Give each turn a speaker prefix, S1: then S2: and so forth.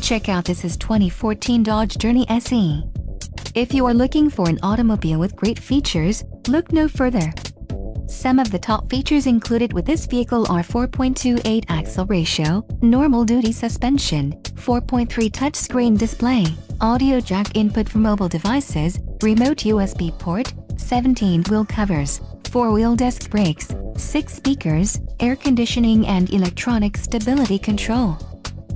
S1: Check out this is 2014 Dodge Journey SE. If you are looking for an automobile with great features, look no further. Some of the top features included with this vehicle are 4.28 axle ratio, normal duty suspension, 4.3 touchscreen display, audio jack input for mobile devices, remote USB port, 17 wheel covers, 4-wheel disc brakes, 6 speakers, air conditioning and electronic stability control.